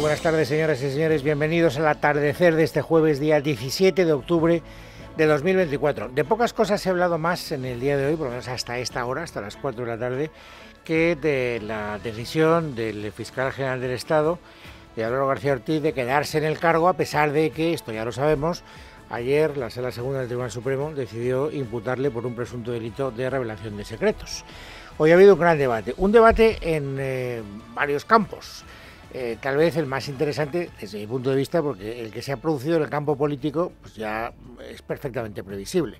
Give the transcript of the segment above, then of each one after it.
buenas tardes, señoras y señores. Bienvenidos al atardecer de este jueves, día 17 de octubre de 2024. De pocas cosas he hablado más en el día de hoy, por lo menos hasta esta hora, hasta las 4 de la tarde, que de la decisión del fiscal general del Estado, de Álvaro García Ortiz, de quedarse en el cargo, a pesar de que, esto ya lo sabemos, ayer la Sala Segunda del Tribunal Supremo decidió imputarle por un presunto delito de revelación de secretos. Hoy ha habido un gran debate, un debate en eh, varios campos. Eh, tal vez el más interesante desde mi punto de vista, porque el que se ha producido en el campo político pues ya es perfectamente previsible.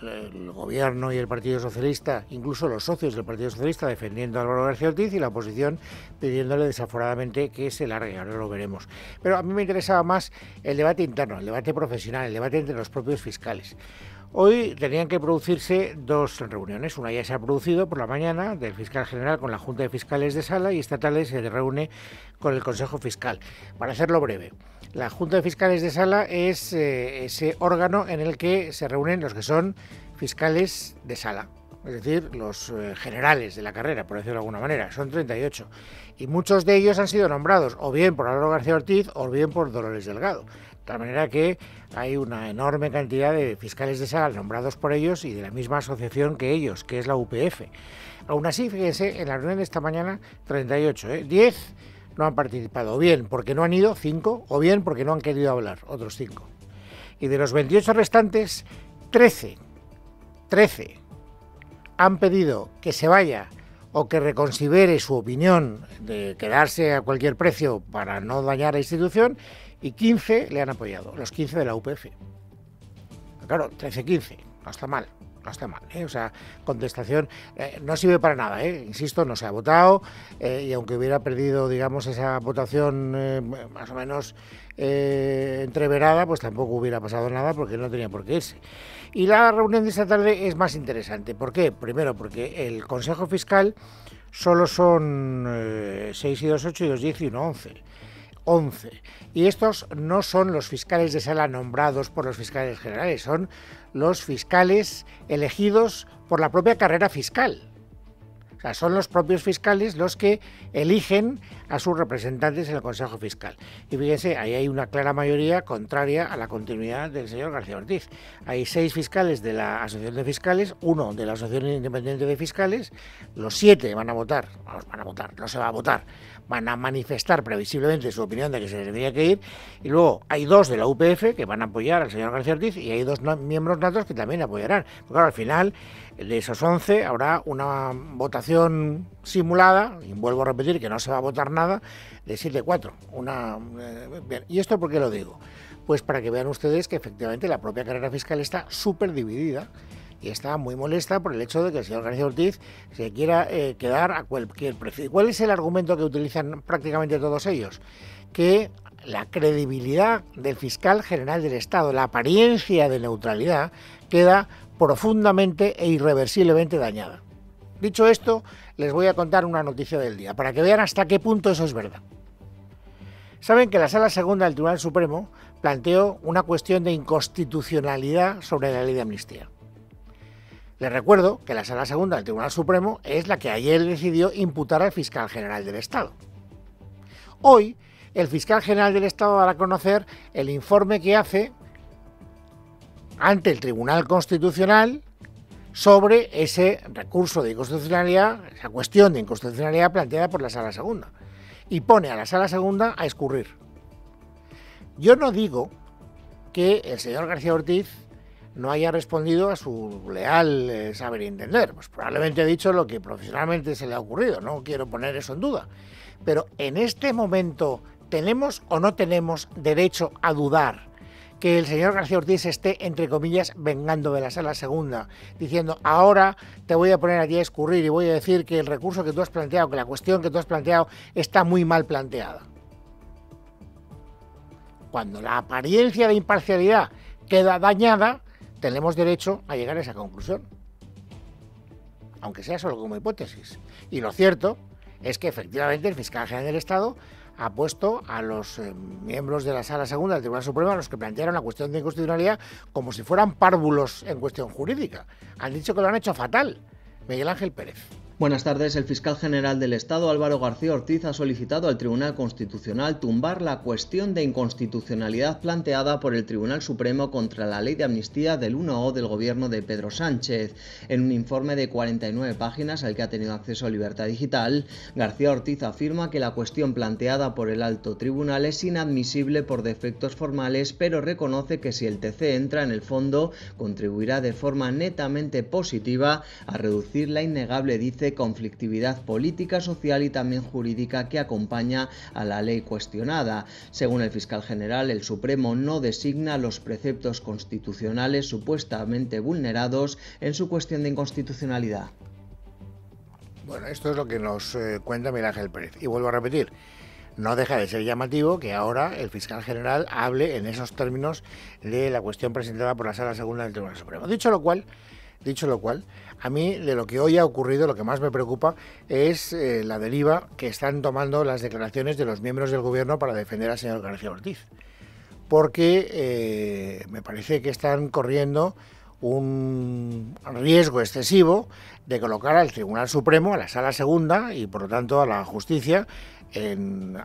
El gobierno y el Partido Socialista, incluso los socios del Partido Socialista defendiendo a Álvaro García Ortiz y la oposición pidiéndole desaforadamente que se largue, ahora lo veremos. Pero a mí me interesaba más el debate interno, el debate profesional, el debate entre los propios fiscales. Hoy tenían que producirse dos reuniones. Una ya se ha producido por la mañana del fiscal general con la Junta de Fiscales de Sala y esta tarde se reúne con el Consejo Fiscal. Para hacerlo breve, la Junta de Fiscales de Sala es eh, ese órgano en el que se reúnen los que son fiscales de sala, es decir, los eh, generales de la carrera, por decirlo de alguna manera. Son 38. Y muchos de ellos han sido nombrados o bien por Álvaro García Ortiz o bien por Dolores Delgado. De tal manera que hay una enorme cantidad de fiscales de sala nombrados por ellos y de la misma asociación que ellos, que es la UPF. Aún así, fíjense, en la reunión de esta mañana, 38, ¿eh? 10 no han participado, o bien porque no han ido, 5, o bien porque no han querido hablar, otros 5. Y de los 28 restantes, 13, 13 han pedido que se vaya o que reconsidere su opinión de quedarse a cualquier precio para no dañar a la institución y 15 le han apoyado, los 15 de la UPF. Claro, 13-15, no está mal, no está mal. ¿eh? O sea, contestación eh, no sirve para nada, ¿eh? insisto, no se ha votado eh, y aunque hubiera perdido, digamos, esa votación más o menos entreverada, pues tampoco hubiera pasado nada porque no tenía por qué irse. Y la reunión de esta tarde es más interesante. ¿Por qué? Primero, porque el Consejo Fiscal solo son 6 y 2, 8 y 2, 10 y 1, 11 11. Y estos no son los fiscales de sala nombrados por los fiscales generales, son los fiscales elegidos por la propia carrera fiscal. O sea, son los propios fiscales los que eligen a sus representantes en el Consejo Fiscal. Y fíjense, ahí hay una clara mayoría contraria a la continuidad del señor García Ortiz. Hay seis fiscales de la Asociación de Fiscales, uno de la Asociación Independiente de Fiscales, los siete van a votar, van a votar, no se va a votar van a manifestar previsiblemente su opinión de que se tendría que ir, y luego hay dos de la UPF que van a apoyar al señor García Ortiz y hay dos miembros natos que también apoyarán. Porque claro, al final de esos 11 habrá una votación simulada, y vuelvo a repetir que no se va a votar nada, de 7-4. Una, eh, ¿Y esto por qué lo digo? Pues para que vean ustedes que efectivamente la propia carrera fiscal está súper dividida y está muy molesta por el hecho de que el señor García Ortiz se quiera eh, quedar a cualquier precio. ¿Cuál es el argumento que utilizan prácticamente todos ellos? Que la credibilidad del fiscal general del Estado, la apariencia de neutralidad, queda profundamente e irreversiblemente dañada. Dicho esto, les voy a contar una noticia del día, para que vean hasta qué punto eso es verdad. Saben que la Sala Segunda del Tribunal Supremo planteó una cuestión de inconstitucionalidad sobre la ley de amnistía. Les recuerdo que la Sala Segunda del Tribunal Supremo es la que ayer decidió imputar al fiscal general del Estado. Hoy, el fiscal general del Estado dará a conocer el informe que hace ante el Tribunal Constitucional sobre ese recurso de inconstitucionalidad, esa cuestión de inconstitucionalidad planteada por la Sala Segunda. Y pone a la Sala Segunda a escurrir. Yo no digo que el señor García Ortiz no haya respondido a su leal eh, saber entender. Pues probablemente ha dicho lo que profesionalmente se le ha ocurrido, no quiero poner eso en duda. Pero en este momento, ¿tenemos o no tenemos derecho a dudar que el señor García Ortiz esté, entre comillas, vengando de la segunda, diciendo, ahora te voy a poner aquí a escurrir y voy a decir que el recurso que tú has planteado, que la cuestión que tú has planteado está muy mal planteada? Cuando la apariencia de imparcialidad queda dañada, tenemos derecho a llegar a esa conclusión, aunque sea solo como hipótesis. Y lo cierto es que efectivamente el fiscal general del Estado ha puesto a los eh, miembros de la Sala Segunda del Tribunal Supremo, a los que plantearon la cuestión de inconstitucionalidad, como si fueran párvulos en cuestión jurídica. Han dicho que lo han hecho fatal. Miguel Ángel Pérez. Buenas tardes. El fiscal general del Estado, Álvaro García Ortiz, ha solicitado al Tribunal Constitucional tumbar la cuestión de inconstitucionalidad planteada por el Tribunal Supremo contra la ley de amnistía del 1O del gobierno de Pedro Sánchez. En un informe de 49 páginas al que ha tenido acceso Libertad Digital, García Ortiz afirma que la cuestión planteada por el alto tribunal es inadmisible por defectos formales, pero reconoce que si el TC entra en el fondo, contribuirá de forma netamente positiva a reducir la innegable, dice, conflictividad política, social y también jurídica que acompaña a la ley cuestionada. Según el fiscal general, el Supremo no designa los preceptos constitucionales supuestamente vulnerados en su cuestión de inconstitucionalidad. Bueno, esto es lo que nos eh, cuenta Miguel Ángel Pérez. Y vuelvo a repetir, no deja de ser llamativo que ahora el fiscal general hable en esos términos de la cuestión presentada por la Sala Segunda del Tribunal Supremo. Dicho lo cual, dicho lo cual, a mí, de lo que hoy ha ocurrido, lo que más me preocupa es eh, la deriva que están tomando las declaraciones de los miembros del gobierno para defender al señor García Ortiz. Porque eh, me parece que están corriendo un riesgo excesivo de colocar al Tribunal Supremo, a la Sala Segunda y por lo tanto a la justicia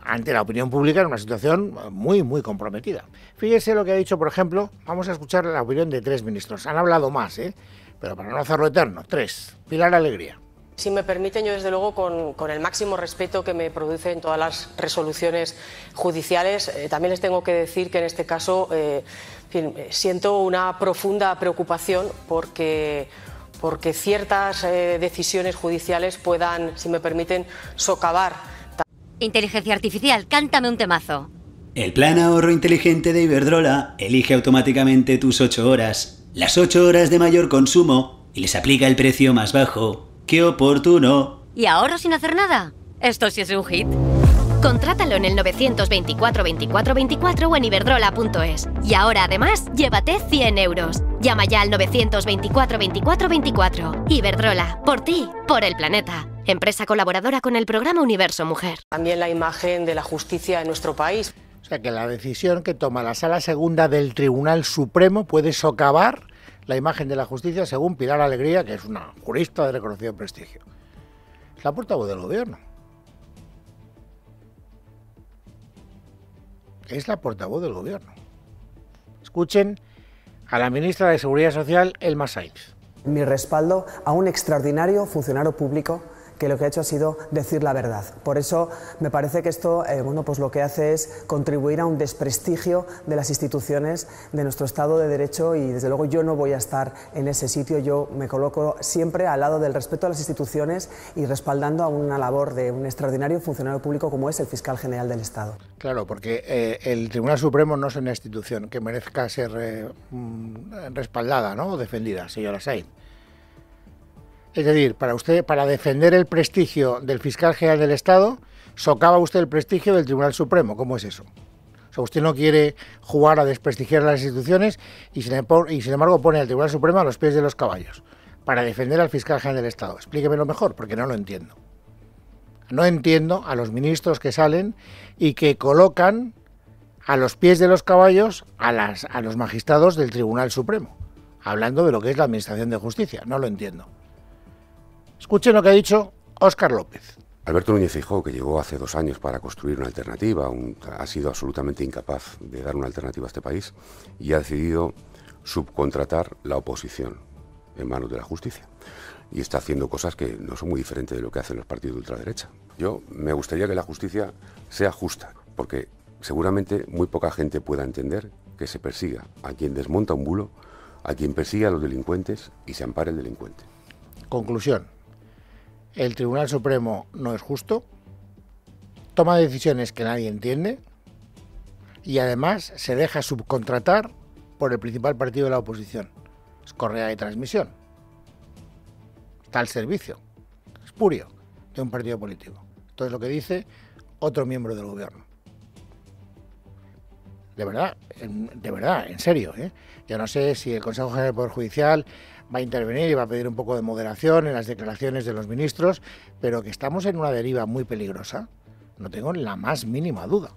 ante la opinión pública en una situación muy, muy comprometida. Fíjese lo que ha dicho, por ejemplo, vamos a escuchar la opinión de tres ministros. Han hablado más, ¿eh? Pero para no hacerlo eterno, tres. Pilar Alegría. Si me permiten, yo desde luego, con, el máximo respeto que me producen todas las resoluciones judiciales, eh, también les tengo que decir que en este caso eh, eh, siento una profunda preocupación porque, porque ciertas decisiones judiciales puedan, si me permiten, socavar. Inteligencia artificial, cántame un temazo. El plan ahorro inteligente de Iberdrola elige automáticamente tus ocho horas las 8 horas de mayor consumo y les aplica el precio más bajo. ¡Qué oportuno! ¿Y ahora sin hacer nada? Esto sí es un hit. Contrátalo en el 924 24 24 o en iberdrola.es. Y ahora además, llévate 100 euros. Llama ya al 924 24 24. Iberdrola, por ti, por el planeta. Empresa colaboradora con el programa Universo Mujer. También la imagen de la justicia en nuestro país. O sea que la decisión que toma la Sala Segunda del Tribunal Supremo puede socavar la imagen de la justicia según Pilar Alegría, que es una jurista de reconocido prestigio. Es la portavoz del gobierno. Es la portavoz del gobierno. Escuchen a la ministra de Seguridad Social, Elma Sainz. Mi respaldo a un extraordinario funcionario público que lo que ha hecho ha sido decir la verdad. Por eso me parece que esto eh, bueno, pues lo que hace es contribuir a un desprestigio de las instituciones de nuestro Estado de Derecho y desde luego yo no voy a estar en ese sitio, yo me coloco siempre al lado del respeto a las instituciones y respaldando a una labor de un extraordinario funcionario público como es el fiscal general del Estado. Claro, porque eh, el Tribunal Supremo no es una institución que merezca ser eh, mm, respaldada ¿no? o defendida, señora Sainz. Es decir, para usted, para defender el prestigio del fiscal general del Estado, socava usted el prestigio del Tribunal Supremo. ¿Cómo es eso? O sea, usted no quiere jugar a desprestigiar las instituciones y sin, y sin embargo pone al Tribunal Supremo a los pies de los caballos para defender al fiscal general del Estado. Explíquemelo mejor, porque no lo entiendo. No entiendo a los ministros que salen y que colocan a los pies de los caballos a, las, a los magistrados del Tribunal Supremo, hablando de lo que es la Administración de Justicia. No lo entiendo. Escuchen lo que ha dicho Óscar López. Alberto Núñez Fijó, que llegó hace dos años para construir una alternativa, ha sido absolutamente incapaz de dar una alternativa a este país y ha decidido subcontratar la oposición en manos de la justicia. Y está haciendo cosas que no son muy diferentes de lo que hacen los partidos de ultraderecha. Yo me gustaría que la justicia sea justa, porque seguramente muy poca gente pueda entender que se persiga a quien desmonta un bulo, a quien persigue a los delincuentes y se ampare el delincuente. Conclusión el Tribunal Supremo no es justo, toma decisiones que nadie entiende y además se deja subcontratar por el principal partido de la oposición. Es Correa de Transmisión. Está al servicio, espurio, de un partido político. Entonces lo que dice otro miembro del gobierno. De verdad, de verdad, en serio. ¿eh? Yo no sé si el Consejo General del Poder Judicial va a intervenir y va a pedir un poco de moderación en las declaraciones de los ministros, pero que estamos en una deriva muy peligrosa, no tengo la más mínima duda.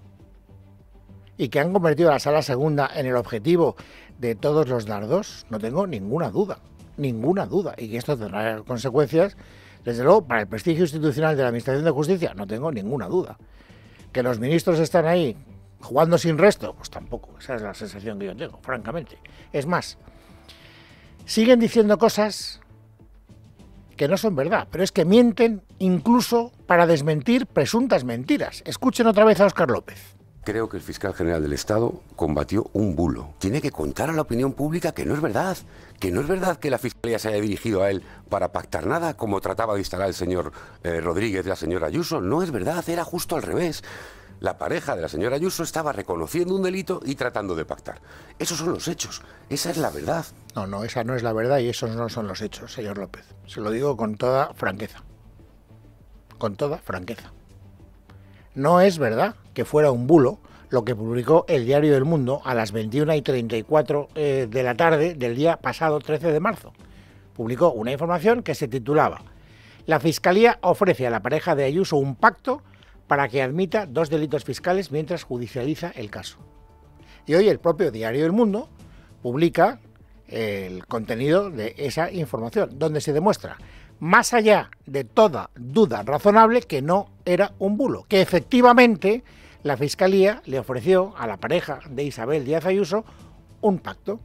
Y que han convertido a la sala segunda en el objetivo de todos los dardos, no tengo ninguna duda, ninguna duda. Y que esto tendrá consecuencias Desde luego, para el prestigio institucional de la Administración de Justicia, no tengo ninguna duda. Que los ministros están ahí jugando sin resto, pues tampoco. Esa es la sensación que yo tengo, francamente. Es más, siguen diciendo cosas que no son verdad, pero es que mienten incluso para desmentir presuntas mentiras. Escuchen otra vez a Óscar López. Creo que el fiscal general del Estado combatió un bulo. Tiene que contar a la opinión pública que no es verdad, que no es verdad que la fiscalía se haya dirigido a él para pactar nada, como trataba de instalar el señor eh, Rodríguez la señora Ayuso. No es verdad, era justo al revés. La pareja de la señora Ayuso estaba reconociendo un delito y tratando de pactar. Esos son los hechos, esa es la verdad. No, no, esa no es la verdad y esos no son los hechos, señor López. Se lo digo con toda franqueza. Con toda franqueza. No es verdad que fuera un bulo lo que publicó el diario del Mundo a las 21 y 34 eh, de la tarde del día pasado 13 de marzo. Publicó una información que se titulaba La Fiscalía ofrece a la pareja de Ayuso un pacto para que admita dos delitos fiscales mientras judicializa el caso. Y hoy el propio diario del Mundo publica el contenido de esa información, donde se demuestra más allá de toda duda razonable que no era un bulo, que efectivamente la Fiscalía le ofreció a la pareja de Isabel Díaz Ayuso un pacto.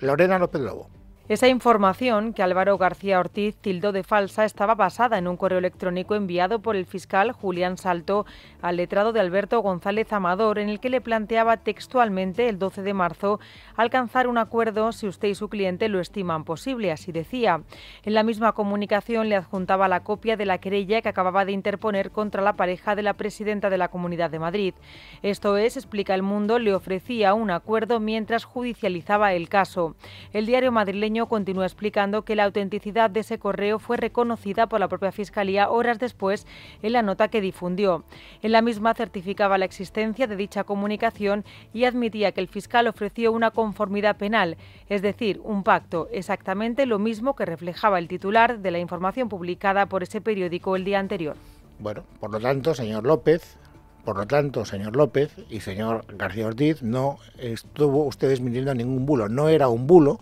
Lorena López Lobo. Esa información que Álvaro García Ortiz tildó de falsa estaba basada en un correo electrónico enviado por el fiscal Julián Salto al letrado de Alberto González Amador, en el que le planteaba textualmente el 12 de marzo alcanzar un acuerdo si usted y su cliente lo estiman posible, así decía. En la misma comunicación le adjuntaba la copia de la querella que acababa de interponer contra la pareja de la presidenta de la Comunidad de Madrid. Esto es, explica el mundo, le ofrecía un acuerdo mientras judicializaba el caso. El diario madrileño continúa explicando que la autenticidad de ese correo fue reconocida por la propia Fiscalía horas después en la nota que difundió. En la misma certificaba la existencia de dicha comunicación y admitía que el fiscal ofreció una conformidad penal, es decir, un pacto, exactamente lo mismo que reflejaba el titular de la información publicada por ese periódico el día anterior. Bueno, por lo tanto, señor López, por lo tanto, señor López y señor García Ortiz, no estuvo ustedes mintiendo ningún bulo. No era un bulo,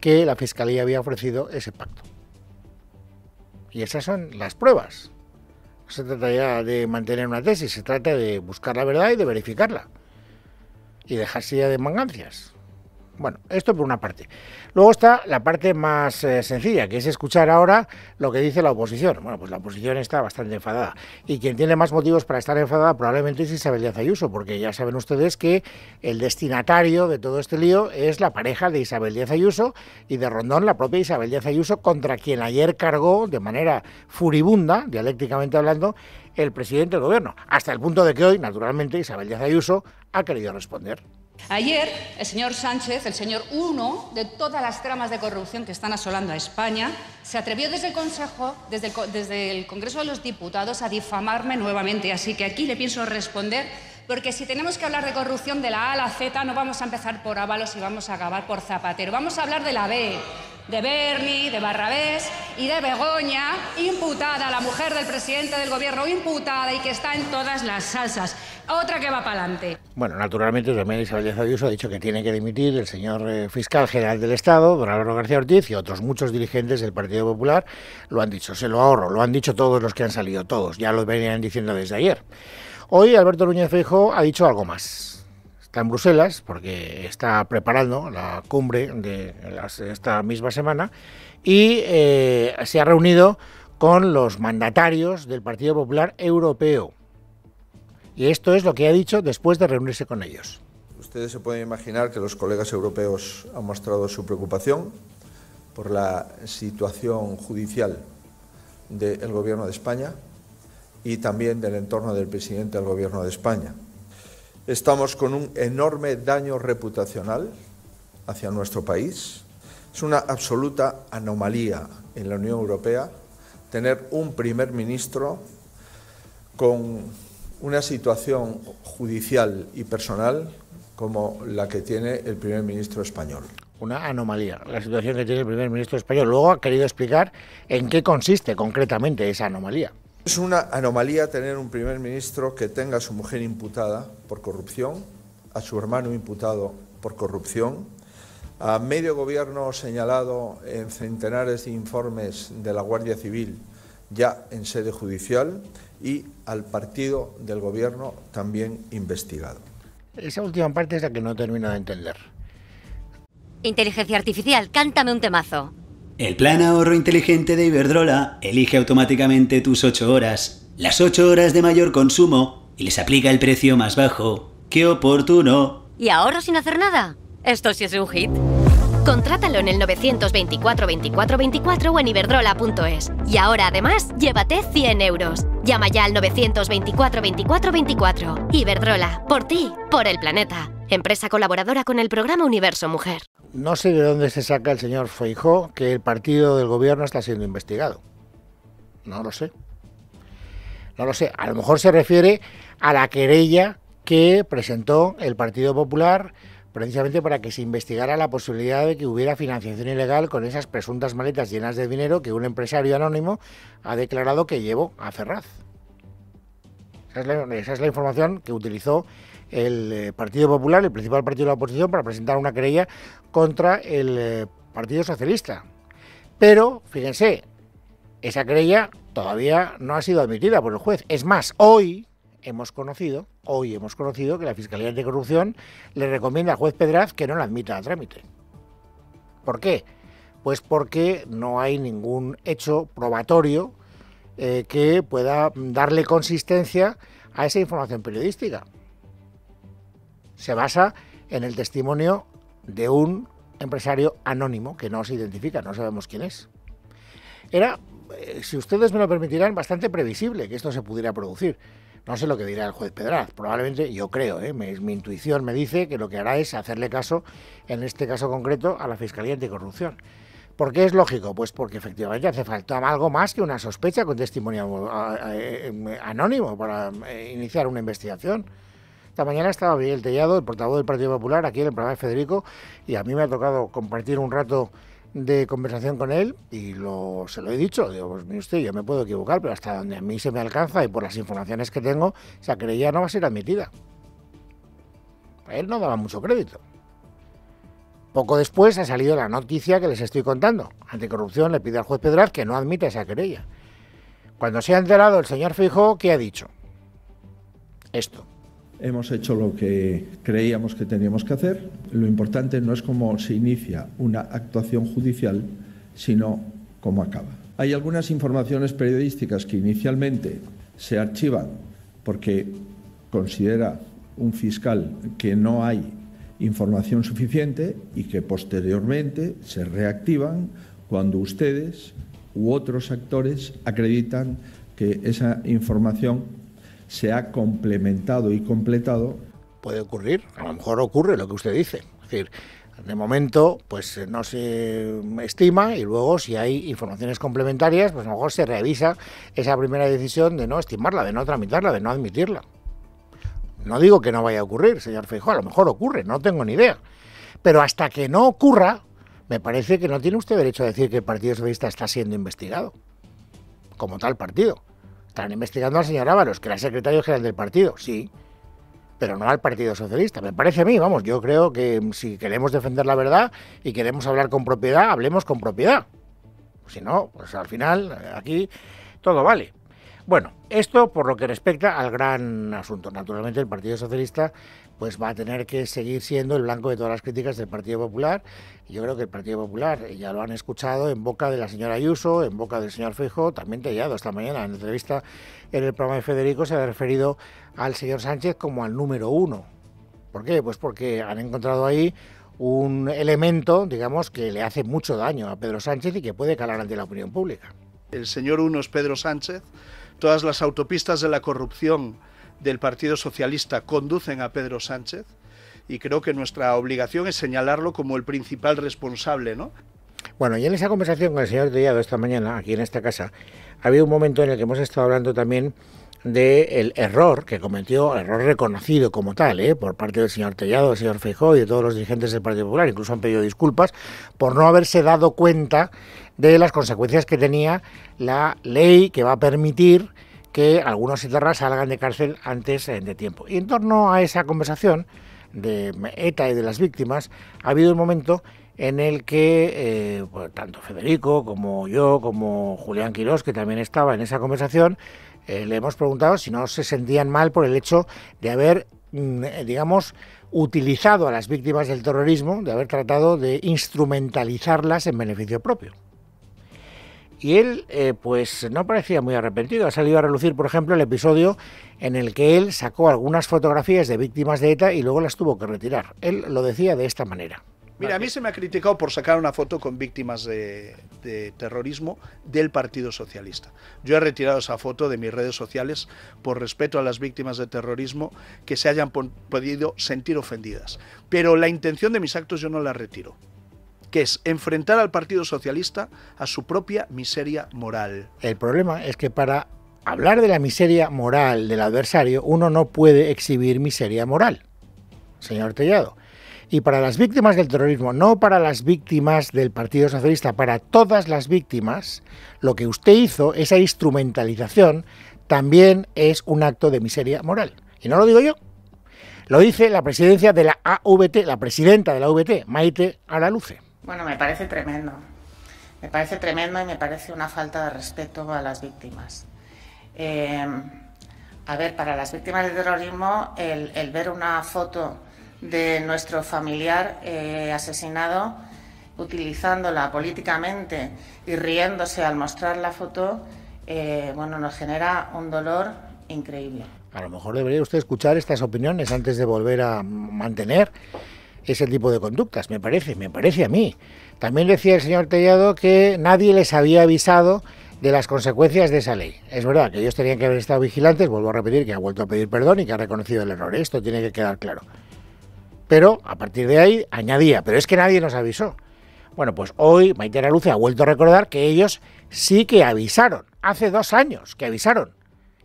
que la Fiscalía había ofrecido ese pacto. Y esas son las pruebas. No se trata ya de mantener una tesis, se trata de buscar la verdad y de verificarla. Y dejarse ya de mangancias. Bueno, esto por una parte. Luego está la parte más eh, sencilla, que es escuchar ahora lo que dice la oposición. Bueno, pues la oposición está bastante enfadada. Y quien tiene más motivos para estar enfadada probablemente es Isabel Díaz Ayuso, porque ya saben ustedes que el destinatario de todo este lío es la pareja de Isabel Díaz Ayuso y de Rondón, la propia Isabel Díaz Ayuso, contra quien ayer cargó de manera furibunda, dialécticamente hablando, el presidente del gobierno. Hasta el punto de que hoy, naturalmente, Isabel Díaz Ayuso ha querido responder. Ayer, el señor Sánchez, el señor uno de todas las tramas de corrupción que están asolando a España, se atrevió desde el Consejo, desde el, Congreso de los Diputados, a difamarme nuevamente. Así que aquí le pienso responder, porque si tenemos que hablar de corrupción de la A a la Z, no vamos a empezar por Ábalos y vamos a acabar por Zapatero. Vamos a hablar de la B, de Berni, de Barrabés y de Begoña, imputada, la mujer del presidente del gobierno, imputada y que está en todas las salsas. Otra que va para adelante. Bueno, naturalmente también Isabel Díaz Ayuso ha dicho que tiene que dimitir el señor eh, fiscal general del Estado, don Álvaro García Ortiz, y otros muchos dirigentes del Partido Popular lo han dicho, se lo ahorro, lo han dicho todos los que han salido, todos, ya lo venían diciendo desde ayer. Hoy Alberto Núñez Feijóo ha dicho algo más está en Bruselas porque está preparando la cumbre de esta misma semana y eh, se ha reunido con los mandatarios del Partido Popular Europeo. Y esto es lo que ha dicho después de reunirse con ellos. Ustedes se pueden imaginar que los colegas europeos han mostrado su preocupación por la situación judicial del Gobierno de España y también del entorno del presidente del Gobierno de España. Estamos con un enorme daño reputacional hacia nuestro país. Es una absoluta anomalía en la Unión Europea tener un primer ministro con una situación judicial y personal como la que tiene el primer ministro español. Una anomalía, la situación que tiene el primer ministro español. Luego ha querido explicar en qué consiste concretamente esa anomalía. Es una anomalía tener un primer ministro que tenga a su mujer imputada por corrupción, a su hermano imputado por corrupción, a medio gobierno señalado en centenares de informes de la Guardia Civil ya en sede judicial y al partido del Gobierno también investigado. Esa última parte es la que no termino de entender. Inteligencia artificial, cántame un temazo. El plan ahorro inteligente de Iberdrola elige automáticamente tus 8 horas, las 8 horas de mayor consumo, y les aplica el precio más bajo. ¡Qué oportuno! ¿Y ahorro sin hacer nada? Esto sí es un hit. Contrátalo en el 924 24 24 o en iberdrola.es. Y ahora además, llévate 100 euros. Llama ya al 924 24 24. Iberdrola, por ti, por el planeta. Empresa colaboradora con el programa Universo Mujer. No sé de dónde se saca el señor Feijó que el partido del gobierno está siendo investigado. No lo sé. No lo sé. A lo mejor se refiere a la querella que presentó el Partido Popular precisamente para que se investigara la posibilidad de que hubiera financiación ilegal con esas presuntas maletas llenas de dinero que un empresario anónimo ha declarado que llevó a Ferraz. Esa es la, información que utilizó el eh, Partido Popular, el principal partido de la oposición, para presentar una querella contra el eh, Partido Socialista. Pero, fíjense, esa querella todavía no ha sido admitida por el juez. Es más, hoy, hemos conocido, hoy hemos conocido que la Fiscalía Anticorrupción le recomienda al juez Pedraz que no la admita a trámite. ¿Por qué? Pues porque no hay ningún hecho probatorio eh, que pueda darle consistencia a esa información periodística. Se basa en el testimonio de un empresario anónimo que no se identifica, no sabemos quién es. Era, eh, si ustedes me lo permitirán, bastante previsible que esto se pudiera producir. No sé lo que dirá el juez Pedraz. Probablemente, yo creo, ¿eh? mi, intuición me dice que lo que hará es hacerle caso, en este caso concreto, a la Fiscalía Anticorrupción. ¿Por qué es lógico? Pues porque efectivamente hace falta algo más que una sospecha con testimonio eh, anónimo para eh, iniciar una investigación. Esta mañana estaba Miguel Tellado, el portavoz del Partido Popular, aquí en el programa de Federico, y a mí me ha tocado compartir un rato de conversación con él y lo, se lo he dicho, digo, pues mire usted, yo me puedo equivocar, pero hasta donde a mí se me alcanza y por las informaciones que tengo, esa querella no va a ser admitida. él no daba mucho crédito. Poco después ha salido la noticia que les estoy contando. Anticorrupción le pide al juez Pedraz que no admita esa querella. Cuando se ha enterado el señor Fijo, ¿qué ha dicho? Esto. Hemos hecho lo que creíamos que teníamos que hacer. Lo importante no es cómo se inicia una actuación judicial, sino cómo acaba. Hay algunas informaciones periodísticas que inicialmente se archivan porque considera un fiscal que no hay información suficiente y que posteriormente se reactivan cuando ustedes u otros actores acreditan que esa información se ha complementado y completado. Puede ocurrir, a lo mejor ocurre lo que usted dice. Es decir, de momento, pues eh, no se estima y luego si hay informaciones complementarias, pues a lo mejor se revisa esa primera decisión de no estimarla, de no tramitarla, de no admitirla. No digo que no vaya a ocurrir, señor Feijóo, a lo mejor ocurre, no tengo ni idea. Pero hasta que no ocurra, me parece que no tiene usted derecho a decir que el Partido Socialista está siendo investigado, como tal partido. Están investigando al señor Ábalos, que era secretario general del partido, sí, pero no al Partido Socialista. Me parece a mí, vamos, yo creo que si queremos defender la verdad y queremos hablar con propiedad, hablemos con propiedad. Si no, pues al final aquí todo vale. Bueno, esto por lo que respecta al gran asunto. Naturalmente el Partido Socialista pues va a tener que seguir siendo el blanco de todas las críticas del Partido Popular. Yo creo que el Partido Popular, ya lo han escuchado en boca de la señora Ayuso, en boca del señor Fijo, también Tellado esta mañana en entrevista en el programa de Federico se ha referido al señor Sánchez como al número uno. ¿Por qué? Pues porque han encontrado ahí un elemento, digamos, que le hace mucho daño a Pedro Sánchez y que puede calar ante la opinión pública. El señor uno es Pedro Sánchez Todas las autopistas de la corrupción del Partido Socialista conducen a Pedro Sánchez y creo que nuestra obligación es señalarlo como el principal responsable, ¿no? Bueno, y en esa conversación con el señor Tellado esta mañana, aquí en esta casa, ha habido un momento en el que hemos estado hablando también del error que cometió, error reconocido como tal, ¿eh? por parte del señor Tellado, del señor Feijóo y de todos los dirigentes del Partido Popular, incluso han pedido disculpas por no haberse dado cuenta de las consecuencias que tenía la ley que va a permitir que algunos etarras salgan de cárcel antes eh, de tiempo. Y en torno a esa conversación de ETA y de las víctimas, ha habido un momento en el que eh, pues, tanto Federico como yo, como Julián Quirós, que también estaba en esa conversación, eh, le hemos preguntado si no se sentían mal por el hecho de haber, mm, digamos, utilizado a las víctimas del terrorismo, de haber tratado de instrumentalizarlas en beneficio propio. Y él, eh, pues no parecía muy arrepentido. Ha salido a relucir, por ejemplo, el episodio en el que él sacó algunas fotografías de víctimas de ETA y luego las tuvo que retirar. Él lo decía de esta manera. Mira, a mí se me ha criticado por sacar una foto con víctimas de, terrorismo del Partido Socialista. Yo he retirado esa foto de mis redes sociales por respeto a las víctimas de terrorismo que se hayan podido sentir ofendidas. Pero la intención de mis actos yo no la retiro, que es enfrentar al Partido Socialista a su propia miseria moral. El problema es que para hablar de la miseria moral del adversario, uno no puede exhibir miseria moral, señor Tellado y para las víctimas del terrorismo, no para las víctimas del Partido Socialista, para todas las víctimas, lo que usted hizo, esa instrumentalización, también es un acto de miseria moral. Y no lo digo yo, lo dice la presidencia de la AVT, la presidenta de la AVT, Maite Araluce. Bueno, me parece tremendo. Me parece tremendo y me parece una falta de respeto a las víctimas. Eh, a ver, para las víctimas del terrorismo, el ver una foto de nuestro familiar eh, asesinado, utilizándola políticamente y riéndose al mostrar la foto, eh, bueno, nos genera un dolor increíble. A lo mejor debería usted escuchar estas opiniones antes de volver a mantener ese tipo de conductas, me parece, me parece a mí. También decía el señor Tellado que nadie les había avisado de las consecuencias de esa ley. Es verdad que ellos tenían que haber estado vigilantes, vuelvo a repetir que ha vuelto a pedir perdón y que ha reconocido el error. Esto tiene que quedar claro. Pero a partir de ahí añadía, pero es que nadie nos avisó. Bueno, pues hoy Maite Luce ha vuelto a recordar que ellos sí que avisaron, hace dos años que avisaron,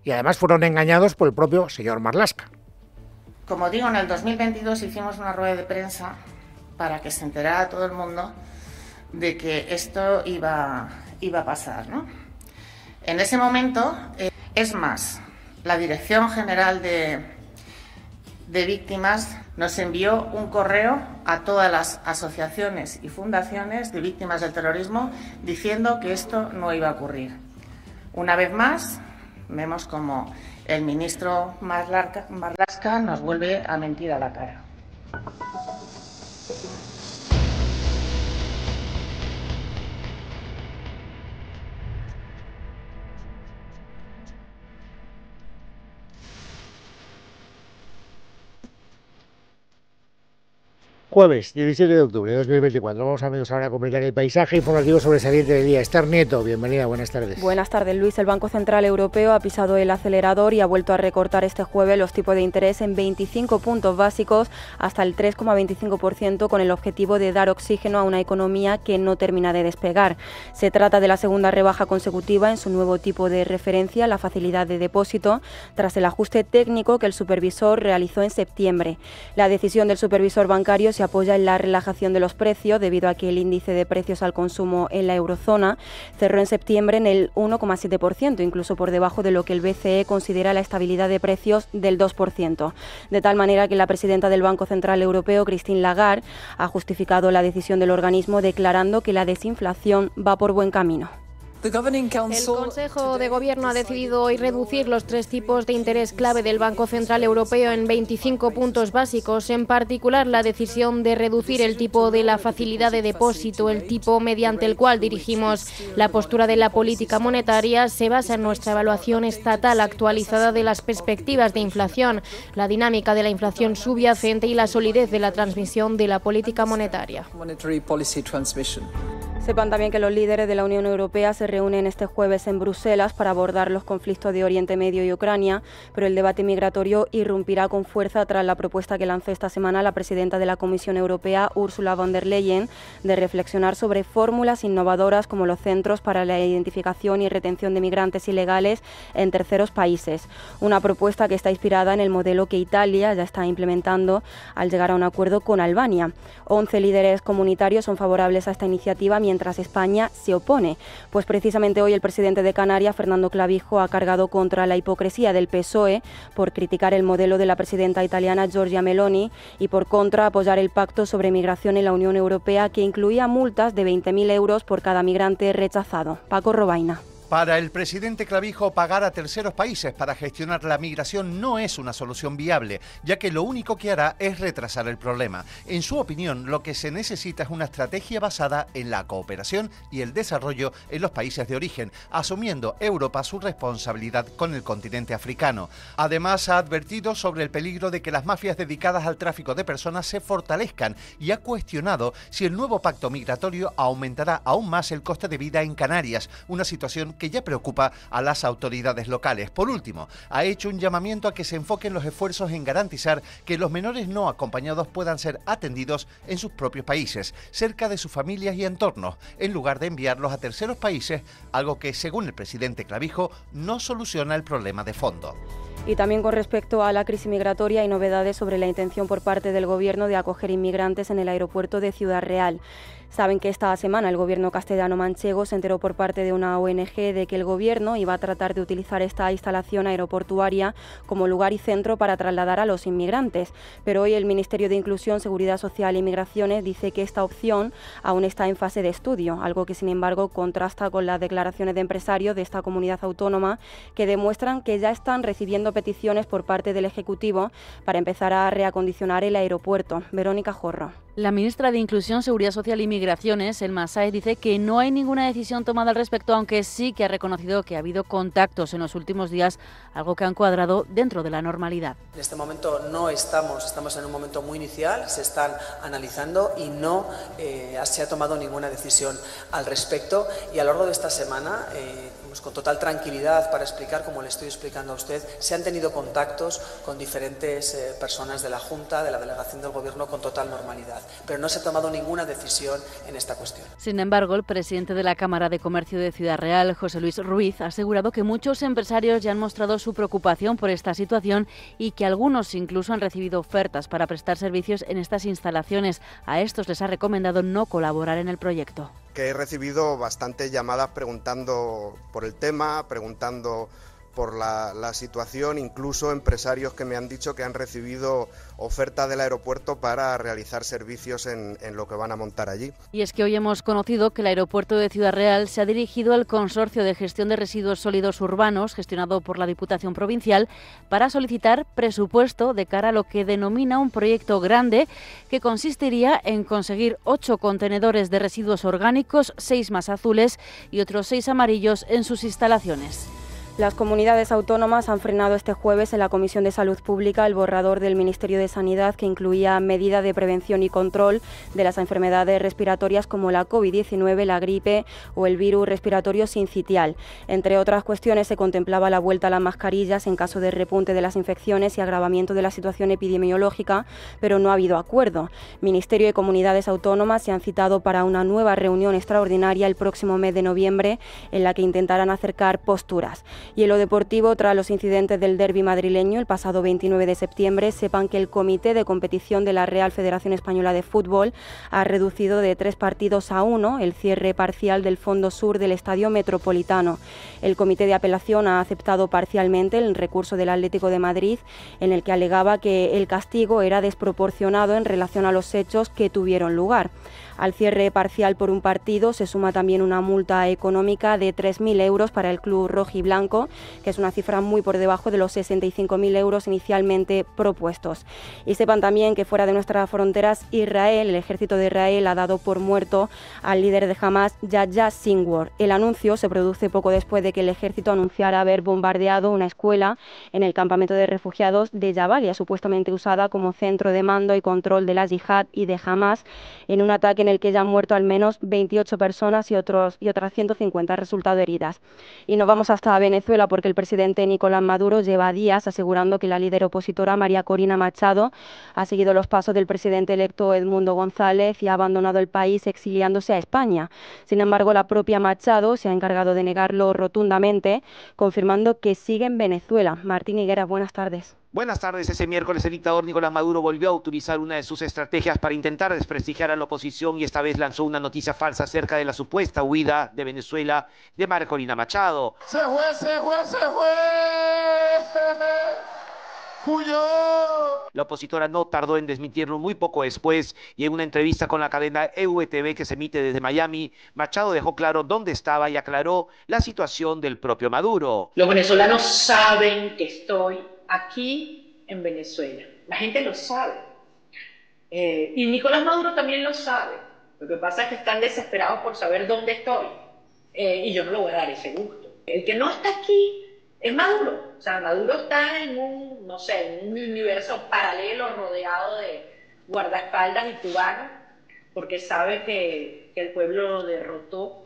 y además fueron engañados por el propio señor Marlasca. Como digo, en el 2022 hicimos una rueda de prensa para que se enterara todo el mundo de que esto iba, iba a pasar. ¿no? En ese momento, eh, es más, la Dirección General de, de Víctimas nos envió un correo a todas las asociaciones y fundaciones de víctimas del terrorismo diciendo que esto no iba a ocurrir. Una vez más, vemos como el ministro Marlaska nos vuelve a mentir a la cara. Jueves 17 de octubre de 2024. Vamos a menos ahora a completar el paisaje informativo sobresaliente del día. Esther Nieto, bienvenida, buenas tardes. Buenas tardes, Luis. El Banco Central Europeo ha pisado el acelerador y ha vuelto a recortar este jueves los tipos de interés en 25 puntos básicos hasta el 3,25% con el objetivo de dar oxígeno a una economía que no termina de despegar. Se trata de la segunda rebaja consecutiva en su nuevo tipo de referencia, la facilidad de depósito, tras el ajuste técnico que el supervisor realizó en septiembre. La decisión del supervisor bancario se apoya en la relajación de los precios debido a que el índice de precios al consumo en la eurozona cerró en septiembre en el 1,7%, incluso por debajo de lo que el BCE considera la estabilidad de precios del 2%. De tal manera que la presidenta del Banco Central Europeo, Christine Lagarde, ha justificado la decisión del organismo declarando que la desinflación va por buen camino. El Consejo de Gobierno ha decidido hoy reducir los tres tipos de interés clave del Banco Central Europeo en 25 puntos básicos, en particular la decisión de reducir el tipo de la facilidad de depósito, el tipo mediante el cual dirigimos la postura de la política monetaria, se basa en nuestra evaluación estatal actualizada de las perspectivas de inflación, la dinámica de la inflación subyacente y la solidez de la transmisión de la política monetaria. Sepan también que los líderes de la Unión Europea se reúnen este jueves en Bruselas para abordar los conflictos de Oriente Medio y Ucrania, pero el debate migratorio irrumpirá con fuerza tras la propuesta que lanzó esta semana la presidenta de la Comisión Europea, Ursula von der Leyen, de reflexionar sobre fórmulas innovadoras como los centros para la identificación y retención de migrantes ilegales en terceros países. Una propuesta que está inspirada en el modelo que Italia ya está implementando al llegar a un acuerdo con Albania. Once líderes comunitarios son favorables a esta iniciativa, mientras España se opone. Pues precisamente hoy el presidente de Canarias, Fernando Clavijo, ha cargado contra la hipocresía del PSOE por criticar el modelo de la presidenta italiana Giorgia Meloni y por contra apoyar el pacto sobre migración en la Unión Europea que incluía multas de 20.000 euros por cada migrante rechazado. Paco Robaina. Para el presidente Clavijo, pagar a terceros países para gestionar la migración no es una solución viable, ya que lo único que hará es retrasar el problema. En su opinión, lo que se necesita es una estrategia basada en la cooperación y el desarrollo en los países de origen, asumiendo Europa su responsabilidad con el continente africano. Además, ha advertido sobre el peligro de que las mafias dedicadas al tráfico de personas se fortalezcan y ha cuestionado si el nuevo pacto migratorio aumentará aún más el coste de vida en Canarias, una situación que ya preocupa a las autoridades locales. Por último, ha hecho un llamamiento a que se enfoquen los esfuerzos en garantizar que los menores no acompañados puedan ser atendidos en sus propios países, cerca de sus familias y entornos, en lugar de enviarlos a terceros países, algo que, según el presidente Clavijo, no soluciona el problema de fondo. Y también con respecto a la crisis migratoria hay novedades sobre la intención por parte del Gobierno de acoger inmigrantes en el aeropuerto de Ciudad Real. Saben que esta semana el gobierno castellano manchego se enteró por parte de una ONG de que el gobierno iba a tratar de utilizar esta instalación aeroportuaria como lugar y centro para trasladar a los inmigrantes. Pero hoy el Ministerio de Inclusión, Seguridad Social e Migraciones dice que esta opción aún está en fase de estudio, algo que sin embargo contrasta con las declaraciones de empresarios de esta comunidad autónoma que demuestran que ya están recibiendo peticiones por parte del Ejecutivo para empezar a reacondicionar el aeropuerto. Verónica Jorro. La ministra de Inclusión, Seguridad Social y Migraciones, Elma Sáez, dice que no hay ninguna decisión tomada al respecto, aunque sí que ha reconocido que ha habido contactos en los últimos días, algo que han cuadrado dentro de la normalidad. En este momento no estamos, estamos en un momento muy inicial, se están analizando y no eh, se ha tomado ninguna decisión al respecto. Y a lo largo de esta semana eh, con total tranquilidad para explicar, como le estoy explicando a usted, se han tenido contactos con diferentes eh, personas de la Junta, de la delegación del Gobierno, con total normalidad. Pero no se ha tomado ninguna decisión en esta cuestión. Sin embargo, el presidente de la Cámara de Comercio de Ciudad Real, José Luis Ruiz, ha asegurado que muchos empresarios ya han mostrado su preocupación por esta situación y que algunos incluso han recibido ofertas para prestar servicios en estas instalaciones. A estos les ha recomendado no colaborar en el proyecto que he recibido bastantes llamadas preguntando por el tema, preguntando por la, situación, incluso empresarios que me han dicho que han recibido oferta del aeropuerto para realizar servicios en, en, lo que van a montar allí. Y es que hoy hemos conocido que el aeropuerto de Ciudad Real se ha dirigido al Consorcio de Gestión de Residuos Sólidos Urbanos, gestionado por la Diputación Provincial, para solicitar presupuesto de cara a lo que denomina un proyecto grande que consistiría en conseguir ocho contenedores de residuos orgánicos, seis más azules y otros seis amarillos en sus instalaciones. Las comunidades autónomas han frenado este jueves en la Comisión de Salud Pública el borrador del Ministerio de Sanidad que incluía medidas de prevención y control de las enfermedades respiratorias como la COVID-19, la gripe o el virus respiratorio sincitial. Entre otras cuestiones se contemplaba la vuelta a las mascarillas en caso de repunte de las infecciones y agravamiento de la situación epidemiológica, pero no ha habido acuerdo. Ministerio y comunidades autónomas se han citado para una nueva reunión extraordinaria el próximo mes de noviembre en la que intentarán acercar posturas. Y en lo deportivo, tras los incidentes del derby madrileño el pasado 29 de septiembre, sepan que el Comité de Competición de la Real Federación Española de Fútbol ha reducido de tres partidos a uno el cierre parcial del fondo sur del Estadio Metropolitano. El Comité de Apelación ha aceptado parcialmente el recurso del Atlético de Madrid, en el que alegaba que el castigo era desproporcionado en relación a los hechos que tuvieron lugar. Al cierre parcial por un partido se suma también una multa económica de 3.000 euros para el club rojo y blanco, que es una cifra muy por debajo de los 65.000 euros inicialmente propuestos. Y sepan también que fuera de nuestras fronteras, Israel, el ejército de Israel, ha dado por muerto al líder de Hamas, Yahya Sinwar. El anuncio se produce poco después de que el ejército anunciara haber bombardeado una escuela en el campamento de refugiados de Jabalia, supuestamente usada como centro de mando y control de la yihad y de Hamas, en un ataque en el que ya han muerto al menos 28 personas y, otros, y otras 150 han resultado heridas. Y nos vamos hasta Venezuela porque el presidente Nicolás Maduro lleva días asegurando que la líder opositora María Corina Machado ha seguido los pasos del presidente electo Edmundo González y ha abandonado el país exiliándose a España. Sin embargo, la propia Machado se ha encargado de negarlo rotundamente, confirmando que sigue en Venezuela. Martín Higuera, buenas tardes. Buenas tardes. Ese miércoles el dictador Nicolás Maduro volvió a utilizar una de sus estrategias para intentar desprestigiar a la oposición y esta vez lanzó una noticia falsa acerca de la supuesta huida de Venezuela de Marcolina Machado. Se fue, se fue, se fue. La opositora no tardó en desmentirlo muy poco después y en una entrevista con la cadena EVTV que se emite desde Miami, Machado dejó claro dónde estaba y aclaró la situación del propio Maduro. Los venezolanos saben que estoy aquí en Venezuela. La gente lo sabe. Eh, y Nicolás Maduro también lo sabe. Lo que pasa es que están desesperados por saber dónde estoy. Eh, y yo no le voy a dar ese gusto. El que no está aquí es Maduro. O sea, Maduro está en un, no sé, en un universo paralelo rodeado de guardaespaldas y cubanos, porque sabe que, que el pueblo lo derrotó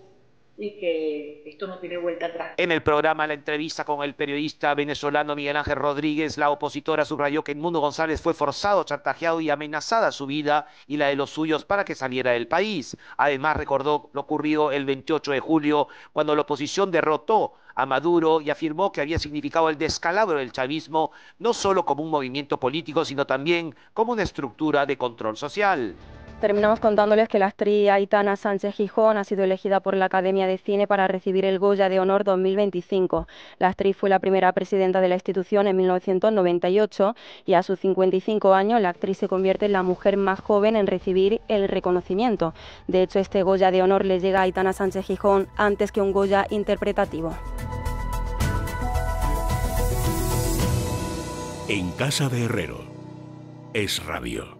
y que esto no tiene vuelta atrás. En el programa La entrevista con el periodista venezolano Miguel Ángel Rodríguez, la opositora subrayó que Mundo González fue forzado, chantajeado y amenazada su vida y la de los suyos para que saliera del país. Además recordó lo ocurrido el 28 de julio cuando la oposición derrotó a Maduro y afirmó que había significado el descalabro del chavismo no solo como un movimiento político, sino también como una estructura de control social. Terminamos contándoles que la actriz Aitana Sánchez Gijón ha sido elegida por la Academia de Cine para recibir el Goya de Honor 2025. La actriz fue la primera presidenta de la institución en 1998 y a sus 55 años la actriz se convierte en la mujer más joven en recibir el reconocimiento. De hecho, este Goya de Honor le llega a Aitana Sánchez Gijón antes que un Goya interpretativo. En casa de Herrero es rabio.